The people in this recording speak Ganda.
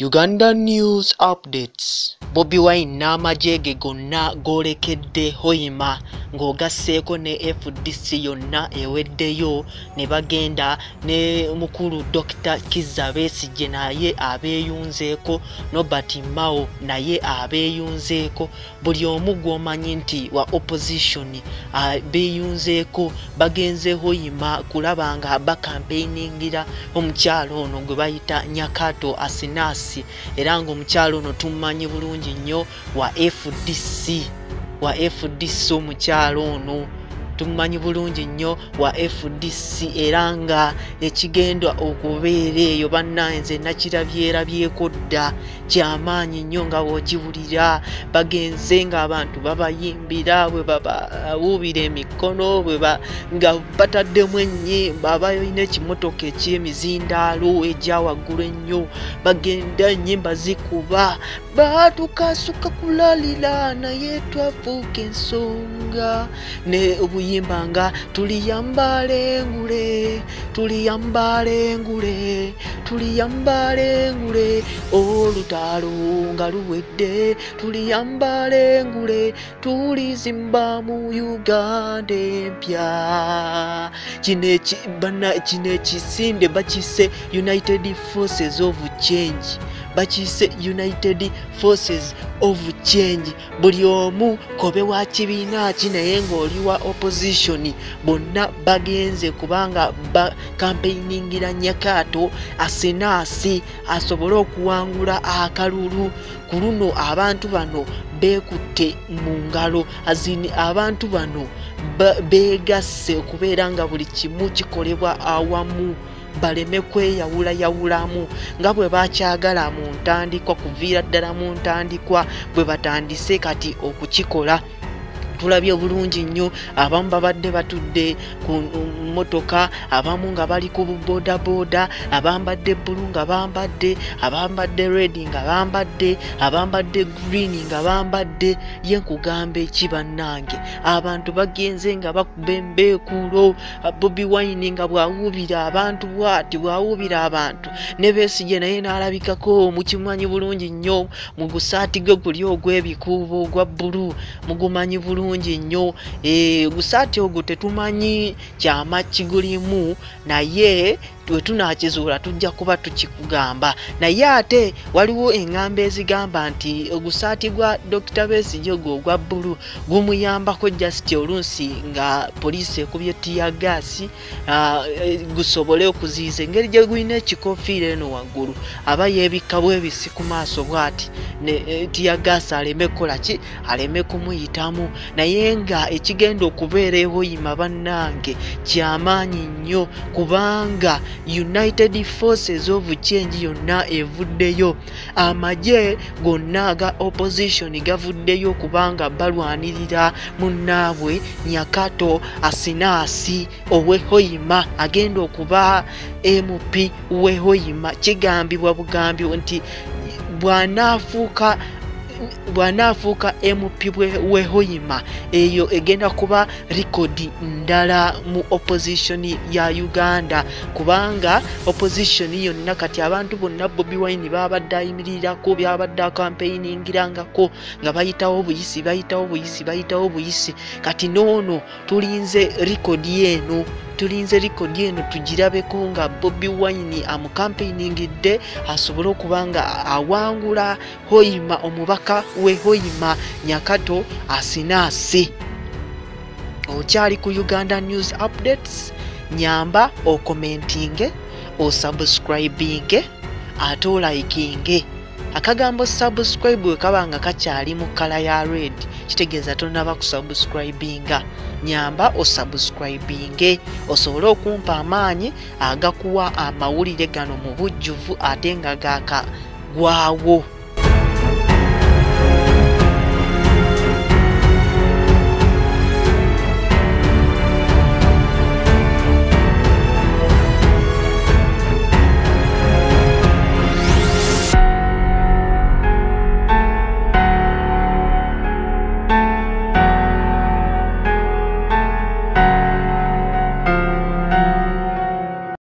uganda news updates bobi wine n'amagye ge gonna goolekedde hoima ng'ogasseeko ne fdc yonna eweddeyo ne bagenda ne mukulu dr kiza besigye naye abeeyunzeeko nobert mao naye abeeyunzeeko. Buli omu gw'omanyi nti wa opposition abeeyunzeeko bagenze hoima kulaba nga bakampeiningira omukyalo ono gwe bayita nyakato asinasi era ng'omukyalo ono tumumanyi bulungi nnyo wa fdc wa fdc omukyalo ono. Tumumanyi bulungi nnyo wa fdc era nga ekigenda okubeera eyo bannanze nakirabyerabyeko dda. Kyamaanyi nnyo nga bw'okiwulira bagenze ng'abantu babayimbira bwe babawuubira emikono nga bataddemu ennyimba abalina ekimotoka eky'emizindaalo egya waggulu ennyo. Bagenda ennyimba zikuba batukasuka kulalira naye twafuuka ensonga. Ne obuyimba nga tuliyambala engule tuliyambala engule tuliyambala engule olutalo nga luwedde tuliyambala engule tulizimba mu uganda empya. Kino ekisinde bakise united forces of change bakiyise united forces of change. Buli omu kobe wa kibiina ki naye ng'oli wa opposition. Bonna bagenze kubanga bakampeiningira nyakaato asenaasi asobole okuwangula akalulu. Ku luno abantu bano beekutte mu ngalo. Azini abantu bano beegasse okubeera nga buli kimu kikolebwa awamu baleme kweyawulayawulamu nga bwe bakyagala mu ntandikwa kuviira ddala mu ntandikwa bwe batandise kati okukikola tulabye bulungi nnyo abamu babadde batudde ku motoka abamu nga bali ku buboodaboda abambadde bbulu nga bambadde abambadde redi nga bambadde abambadde green nga bambadde. Ye nkugamba eki bannange? Abantu bagenze nga bakuba embeekuulo bobi wine nga bwawuubira abantu bwati bwawuubira abantu. Ne besigye naye n'alabikako mukimanyi bulungi nnyo mu gusaati gwe guli ogw'ebikuubo ogwa bbulu mugumanyi bulungi bulungi nnyo. Gusaati ogwo tetumanyi kyama kigulimu. Naye bwe tunakizuula tujja kuba tukikugamba. Naye ate waliwo eŋŋamba ezigamba nti ogusaati gwa dr besigye gwe ogwa bbulu gumuyambako jasiti oluusi nga poliisi ekubye tiyagaasi gusobole okuziyiza engeri gye gulina ekikofiira eno waggulu. Aba yeebikka bwebisi ku maaso bwati tiyagaasi aleme kukolaki aleme kumuyitamu. Naye nga ekigenda okubeera ehoyima bannange kyamaanyi nnyo kubanga united forces of change yonna evuddeyo. Amagye gonna aga opposition gavuddeyo kubanga balwanirira munnaabwe nyakato asinaasi owehoyima agenda okuba mp wehoyima kigambibwa bugambyo nti bwanaafuuka bwanaafuuka mp wehoyima eyo egenda kuba likodi ndala mu opposition ya uganda. Kubanga opposition yonna kati abantu bonna bobi wine babadde ayimirirako byabadde akampeiningirangako nga bayitawo buyisi bayitawo buyisi bayitawo buyisi kati noono tulinze likodi eno tulinze likodi eno tugirabeko nga bobi wine amukampeiningidde asobole okuba nga awangula hoyima omubaka we hoyima nyakato asinaasi okyali ku uganda news updates nyamba okomentinge osubscribinge ate olayikinge akagambo subscribe bwe kaba nga kakyali mu kala ya red. Kitegeeza tonaba kusubscribinga nyamba osubscribinge osobole okumpa amaanyi agakuwa amawulire gano mu bujjuvu ate nga gaakagwawo